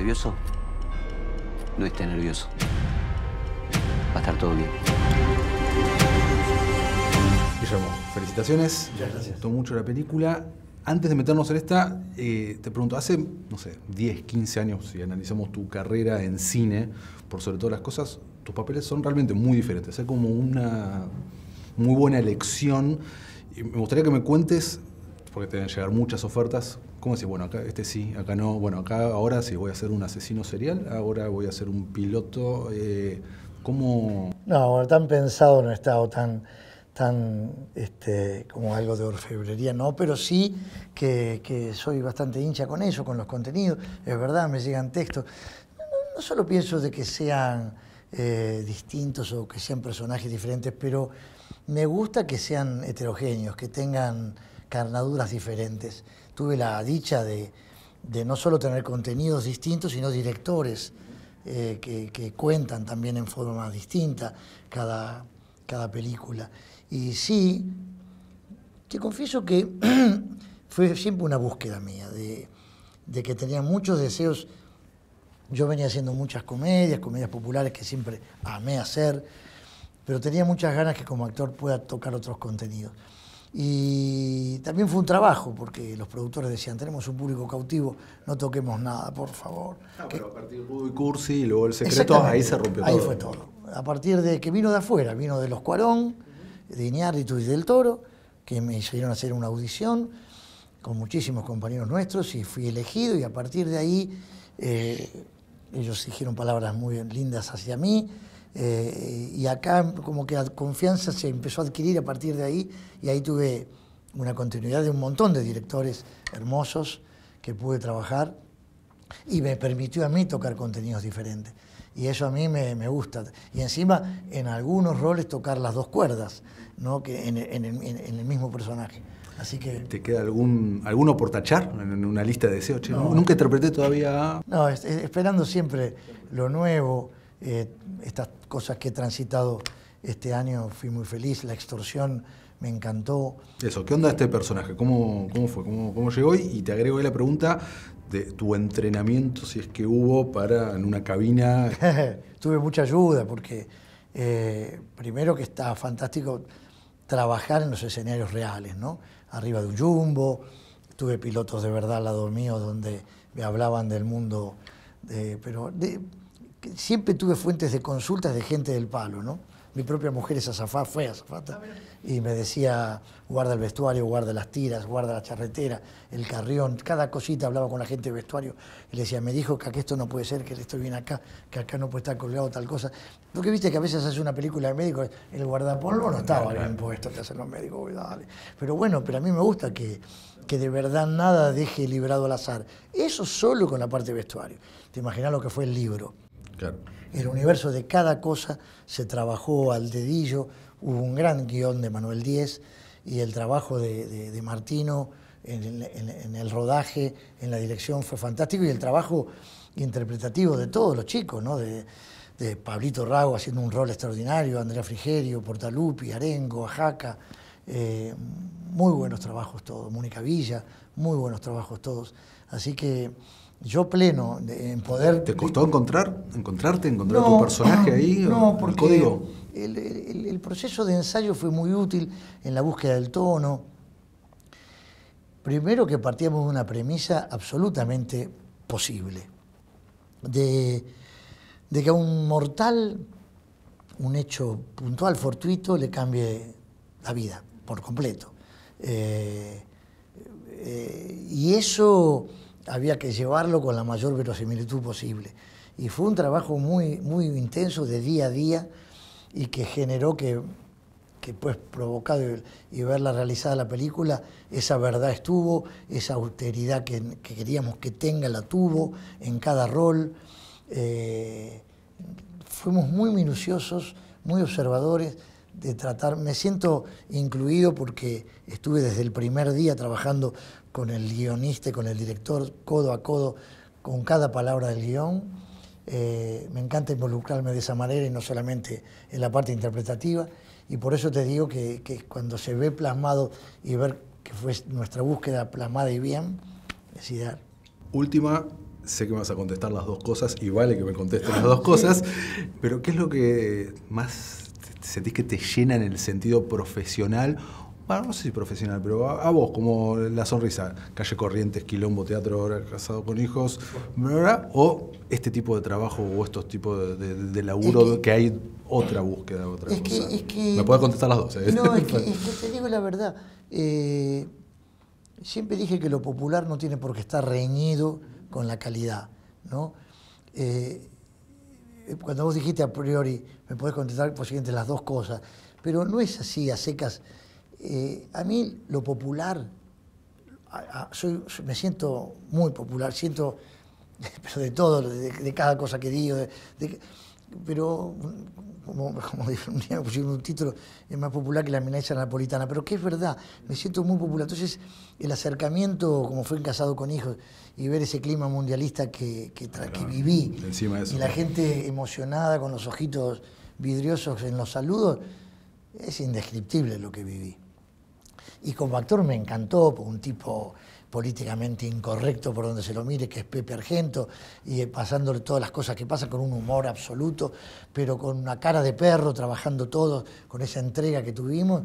nervioso? No esté nervioso. Va a estar todo bien. Guillermo, felicitaciones. Muchas gracias. Me gustó mucho la película. Antes de meternos en esta, eh, te pregunto, hace, no sé, 10, 15 años, si analizamos tu carrera en cine, por sobre todas las cosas, tus papeles son realmente muy diferentes. Hay como una muy buena elección. Y me gustaría que me cuentes, porque te deben llegar muchas ofertas, ¿cómo decís? Bueno, acá este sí, acá no. Bueno, acá ahora sí voy a ser un asesino serial, ahora voy a ser un piloto. Eh, ¿Cómo...? No, bueno, tan pensado no he estado, tan, tan este, como algo de orfebrería, no, pero sí que, que soy bastante hincha con eso, con los contenidos. Es verdad, me llegan textos. No solo pienso de que sean eh, distintos o que sean personajes diferentes, pero me gusta que sean heterogéneos, que tengan carnaduras diferentes. Tuve la dicha de, de no solo tener contenidos distintos, sino directores eh, que, cuentan también en forma distinta cada, cada película. Y sí, te confieso que fue siempre una búsqueda mía, de que tenía muchos deseos. Yo venía haciendo muchas comedias, comedias populares que siempre amé hacer, pero tenía muchas ganas que como actor pueda tocar otros contenidos. Y también fue un trabajo, porque los productores decían, tenemos un público cautivo, no toquemos nada, por favor. Ah, Que- pero a partir de Rudo y Cursi y luego el secreto, ahí se rompió Ahí todo. fue todo. A partir de que vino de afuera, vino de los Cuarón, de Iñárritu y del Toro, que me hicieron hacer una audición con muchísimos compañeros nuestros y fui elegido y a partir de ahí eh, ellos dijeron palabras muy lindas hacia mí eh, y acá como que la confianza se empezó a adquirir a partir de ahí y ahí tuve una continuidad de un montón de directores hermosos que pude trabajar y me permitió a mí tocar contenidos diferentes. Y eso a mí me, me gusta. Y encima, en algunos roles, tocar las dos cuerdas, ¿no? que en, en el- en- en el mismo personaje. Así que, ¿Te queda algún, alguno por tachar en una lista de deseos? No. Nunca interpreté todavía... no, es- es- esperando siempre lo nuevo, eh, estas cosas que he transitado este año, fui muy feliz, la extorsión me encantó. Eso, ¿qué onda este personaje? ¿Cómo, cómo fue? ¿Cómo, cómo llegó? Y, te agrego ahí la pregunta de tu entrenamiento, si es que hubo, para en una cabina... Tuve mucha ayuda porque eh, primero que está fantástico trabajar en los escenarios reales, ¿no? Arriba de un jumbo, tuve pilotos de verdad al lado mío donde me hablaban del mundo, de- pero de- siempre tuve fuentes de consultas de gente del palo, ¿no? Mi propia mujer es azafata, fue azafata, y me decía, guarda el vestuario, guarda las tiras, guarda la charretera, el carrión, cada cosita hablaba con la gente de vestuario y le decía, me dijo que esto no puede ser, que estoy bien acá, que acá no puede estar colgado tal cosa. Porque viste que a veces hace una película de médico, el guardapolvo no estaba bien puesto que hacen los médicos, dale. Pero bueno, pero a mí me gusta que, que de verdad nada deje librado al azar. Eso solo con la parte de vestuario. Te imaginas lo que fue el libro. El universo de cada cosa se trabajó al dedillo, hubo un gran guion de Manuel Díez y el trabajo de, Martino en el, rodaje, en la dirección fue fantástico. Y el trabajo interpretativo de todos los chicos, ¿no? de, de Pablito Rago haciendo un rol extraordinario, Andrea Frigerio, Portalupi, Arengo, Ajaca, eh, muy buenos trabajos todos, Mónica Villa, muy buenos trabajos todos. Así que yo pleno de- en poder... ¿Te costó encontrar, encontrarte, encontrar No, tu personaje ahí? No, el porque código? el, el- el proceso de ensayo fue muy útil en la búsqueda del tono. Primero que partíamos de una premisa absolutamente posible, de, de que a un mortal un hecho puntual, fortuito, le cambie la vida por completo. Eh, eh, y eso había que llevarlo con la mayor verosimilitud posible. Y fue un trabajo muy, muy intenso de día a día y que generó que, que pues provocado y, verla realizada la película, esa verdad estuvo, esa austeridad que, que queríamos que tenga la tuvo en cada rol. Eh, fuimos muy minuciosos, muy observadores de tratar, me siento incluido porque estuve desde el primer día trabajando con el guionista y con el director, codo a codo, con cada palabra del guion. Eh, me encanta involucrarme de esa manera y no solamente en la parte interpretativa. Y por eso te digo que, que cuando se ve plasmado y ver que fue nuestra búsqueda plasmada y bien, es ideal. Última, sé que me vas a contestar las dos cosas y vale que me contestes las dos cosas, pero ¿qué es lo que más sentís que te llena en el sentido profesional? Bueno, no sé si profesional, pero a, a vos, como la sonrisa, calle Corrientes, Quilombo, Teatro, ahora casado con hijos, ¿verdad? o este tipo de trabajo o estos tipos de, de- de laburo Es que, que- hay otra búsqueda, otra Es que, cosa. es que- Me puedes contestar las dos. ¿eh? No, es que, te digo la verdad. eh, siempre dije que lo popular no tiene por qué estar reñido con la calidad, ¿no? Eh, cuando vos dijiste a priori, me podés contestar posiblemente las dos cosas, pero no es así a secas. Eh, a mí lo popular, a- a- soy- soy- me siento muy popular, siento pero de todo, de, de cada cosa que digo, de- de- pero como, como un día me pusieron un título, es más popular que la milanesa napolitana, pero que es verdad, me siento muy popular. Entonces, el acercamiento, como fue en Casado con Hijos, y ver ese clima mundialista que, que, tra- que viví, y la gente emocionada con los ojitos vidriosos en los saludos, es indescriptible lo que viví. Y como actor me encantó, un tipo políticamente incorrecto por donde se lo mire, que es Pepe Argento, y pasándole todas las cosas que pasan con un humor absoluto, pero con una cara de perro, trabajando todos, con esa entrega que tuvimos,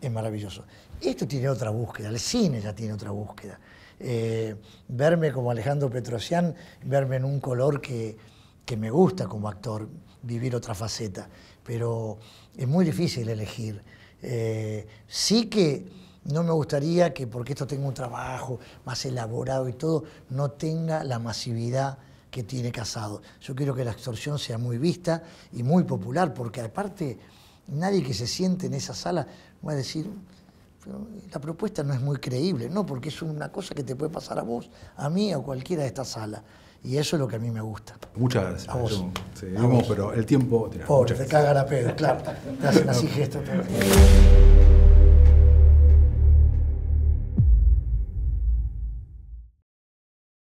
es maravilloso. Esto tiene otra búsqueda, el cine ya tiene otra búsqueda. Eh, verme como Alejandro Petrosian, verme en un color que, que me gusta como actor, vivir otra faceta, pero es muy difícil elegir. Eh, sí que no me gustaría que, porque esto tenga un trabajo más elaborado y todo, no tenga la masividad que tiene Casado. Yo quiero que la extorsión sea muy vista y muy popular, porque aparte nadie que se siente en esa sala va a decir, "Pero la propuesta no es muy creíble, no, porque es una cosa que te puede pasar a vos, a mí, a cualquiera de esta sala. Y eso es lo que a mí me gusta. Muchas gracias. A vos. Yo- sí, A vamos, vos. pero el tiempo. Pobre, te cagan a pedo, claro. Te hacen así gestos.